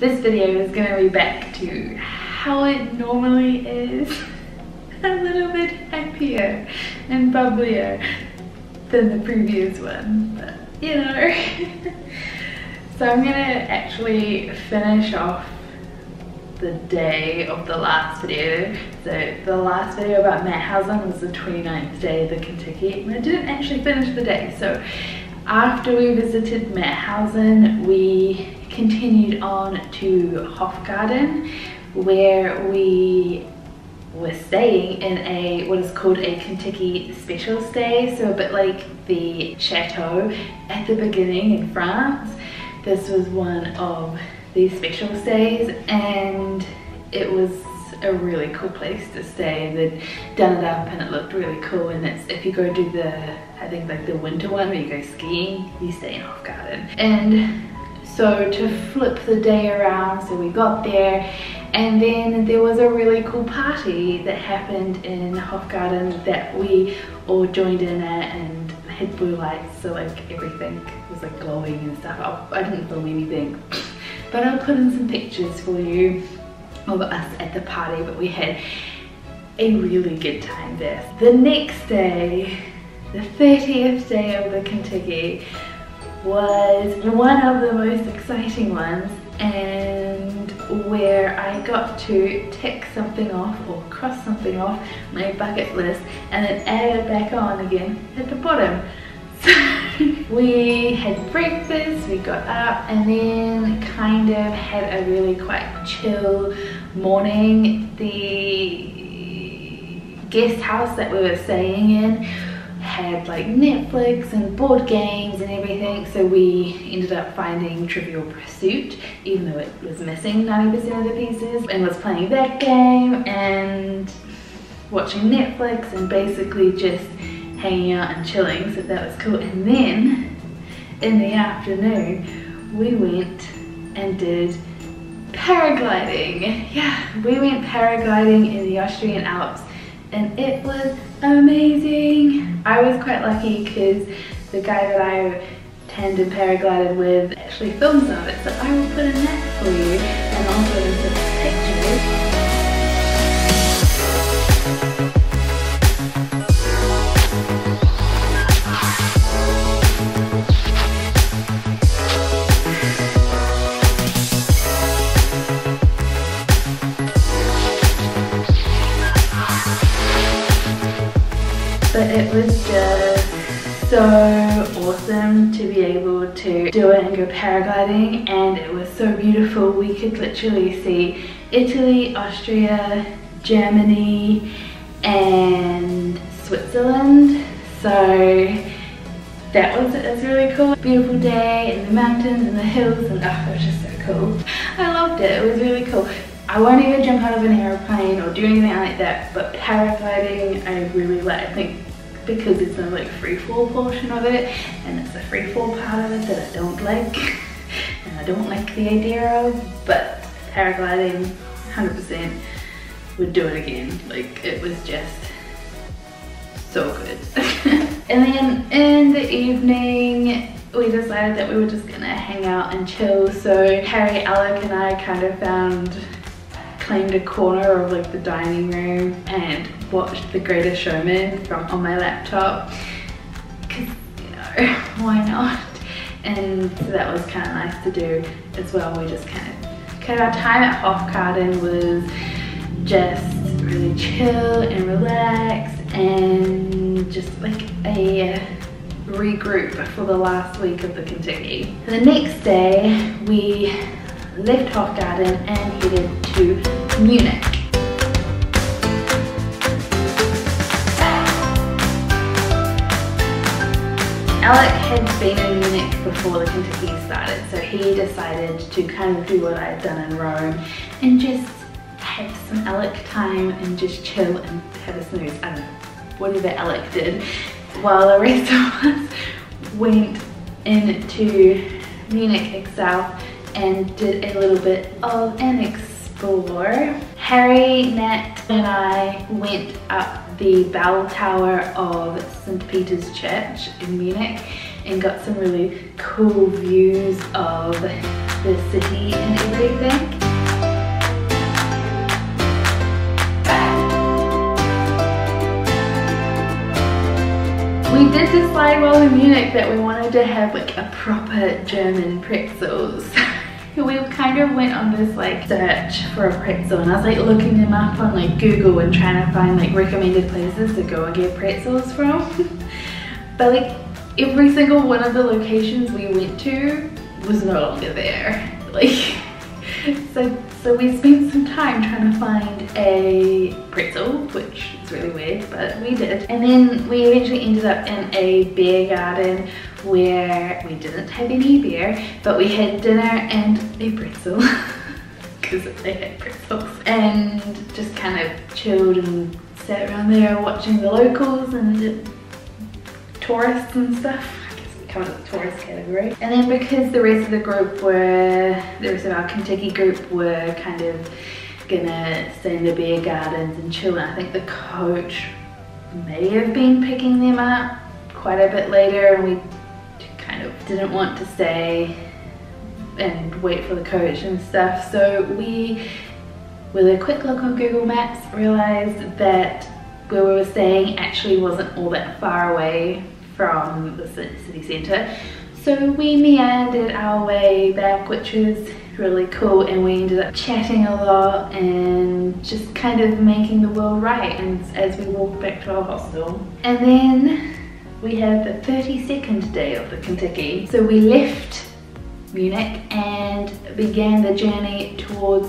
This video is gonna be back to how it normally is. A little bit happier and bubblier than the previous one, but you know. so I'm gonna actually finish off the day of the last video. So the last video about Mauthausen was the 29th day of the Contiki and I didn't actually finish the day. So after we visited Mauthausen, we continued on to Hopfgarten where we were staying in a what is called a Contiki special stay so a bit like the chateau at the beginning in France this was one of these special stays and it was a really cool place to stay. They'd done it up and it looked really cool and it's if you go do the I think like the winter one where you go skiing you stay in Hopfgarten and so to flip the day around so we got there and then there was a really cool party that happened in Hopfgarten that we all joined in at and had blue lights so like everything was like glowing and stuff. I didn't film anything but I'll put in some pictures for you of us at the party but we had a really good time there. The next day, the 30th day of the Contiki was one of the most exciting ones and where I got to tick something off or cross something off my bucket list and then add it back on again at the bottom. So we had breakfast, we got up and then kind of had a really quite chill morning. The guest house that we were staying in had like Netflix and board games and everything so we ended up finding Trivial Pursuit even though it was missing 90% of the pieces and was playing that game and watching Netflix and basically just hanging out and chilling, so that was cool. And then in the afternoon, we went and did paragliding. Yeah, we went paragliding in the Austrian Alps and it was amazing. I was quite lucky because the guy that I tandem paraglided with actually filmed some of it, so I will put a that for you and in so awesome to be able to do it and go paragliding and it was so beautiful we could literally see Italy, Austria, Germany and Switzerland so that was, it was really cool. Beautiful day in the mountains and the hills and oh, it was just so cool. I loved it, it was really cool. I won't even jump out of an airplane or do anything like that, but paragliding I really like. I think because it's a like free fall portion of it and it's the free fall part of it that I don't like and I don't like the idea of but paragliding 100% would do it again. Like it was just so good. And then in the evening we decided that we were just gonna hang out and chill so Harry, Alec and I kind of found claimed a corner of like the dining room and watched The Greatest Showman from on my laptop. Because you know why not? And so that was kind of nice to do as well. We just kind of because our time at Hopfgarten was just really chill and relaxed and just like a uh, regroup for the last week of the Contiki. The next day we left Hopfgarten and headed to Munich. Alec had been in Munich before the Contiki started, so he decided to kind of do what I had done in Rome and just have some Alec time and just chill and have a snooze. I don't know, whatever Alec did, while the rest of us went into Munich itself and did a little bit of an explore. Harry, Nat and I went up the bell tower of St. Peter's Church in Munich and got some really cool views of the city and everything. We did decide while in Munich that we wanted to have like a proper German pretzels. we kind of went on this like search for a pretzel and I was like looking them up on like Google and trying to find like recommended places to go and get pretzels from. but like every single one of the locations we went to was no longer there. Like so, so we spent some time trying to find a pretzel, which is really weird, but we did. And then we eventually ended up in a beer garden where we didn't have any beer, but we had dinner and a pretzel. because they had pretzels. And just kind of chilled and sat around there watching the locals and tourists and stuff comes with the tourist category. And then because the rest of the group were, the rest of our Contiki group were kind of gonna stay in the beer gardens and chill, and I think the coach may have been picking them up quite a bit later and we kind of didn't want to stay and wait for the coach and stuff. So we, with a quick look on Google Maps, realized that where we were staying actually wasn't all that far away from the city centre. So we meandered our way back, which was really cool, and we ended up chatting a lot and just kind of making the world right and as we walked back to our hostel. And then we had the 32nd day of the Contiki. So we left Munich and began the journey towards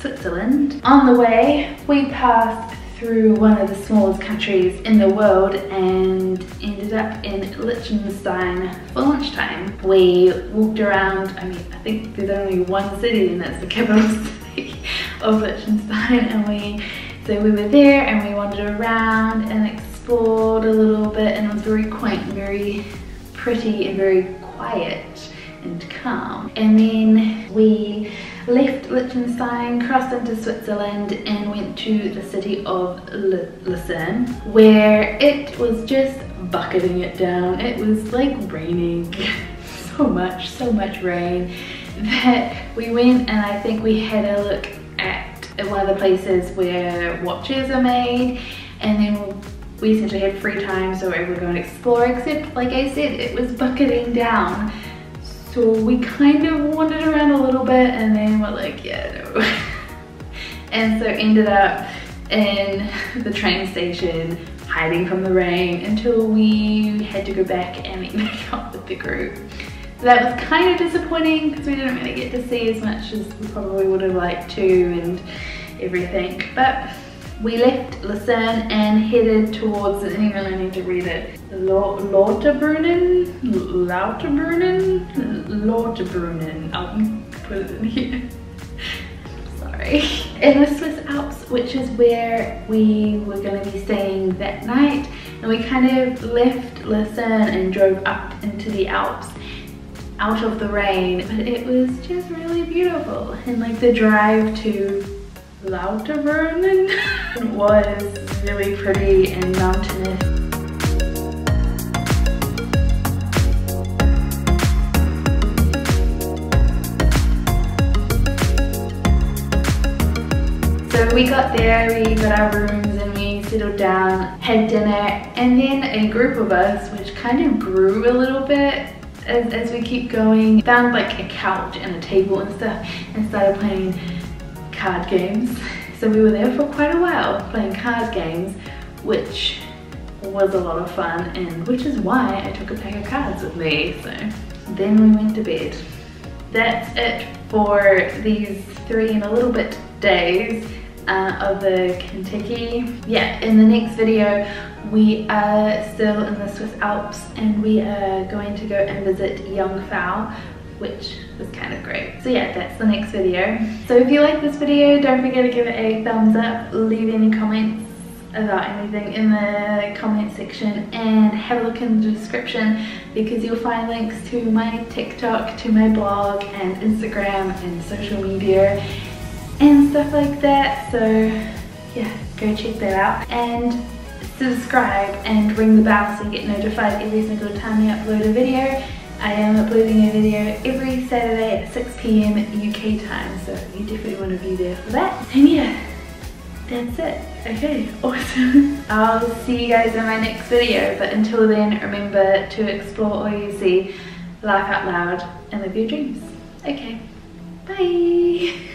Switzerland. On the way, we passed through one of the smallest countries in the world and ended up in Liechtenstein for lunchtime. We walked around, I mean, I think there's only one city and that's the capital city of Liechtenstein and we, so we were there and we wandered around and explored a little bit and it was very quaint, very pretty and very quiet and calm. And then we left Liechtenstein, crossed into Switzerland and went to the city of Lucerne where it was just bucketing it down. It was like raining so much, so much rain that we went and I think we had a look at one of the places where watches are made and then we essentially had free time so we were going to explore except like I said it was bucketing down so we kind of wandered around a little bit and then we're like, yeah, no. and so ended up in the train station hiding from the rain until we had to go back and meet back up with the group. So that was kind of disappointing because we didn't really get to see as much as we probably would have liked to and everything. But we left Lucerne and headed towards, I didn't really need to read it, Lauterbrunnen? Lauterbrunnen? Lauterbrunnen. I'll put it in here. Sorry. In the Swiss Alps, which is where we were going to be staying that night. And we kind of left Lucerne and drove up into the Alps out of the rain. But it was just really beautiful. And like the drive to Lauterbrunnen was really pretty and mountainous. So we got there, we got our rooms and we settled down, had dinner, and then a group of us, which kind of grew a little bit as, as we keep going, found like a couch and a table and stuff and started playing card games. So we were there for quite a while playing card games, which was a lot of fun and which is why I took a pack of cards with me. So then we went to bed. That's it for these three and a little bit days uh, of the Contiki. Yeah, in the next video, we are still in the Swiss Alps and we are going to go and visit Jungfrau, which was kind of great. So yeah, that's the next video. So if you like this video, don't forget to give it a thumbs up, leave any comments about anything in the comment section and have a look in the description because you'll find links to my TikTok, to my blog and Instagram and social media and stuff like that. So yeah, go check that out. And subscribe and ring the bell so you get notified every single time I upload a video. I am uploading a video every Saturday at 6pm UK time, so you definitely want to be there for that. And yeah, that's it. Okay, awesome. I'll see you guys in my next video, but until then, remember to explore all you see, laugh out loud, and live your dreams. Okay, bye.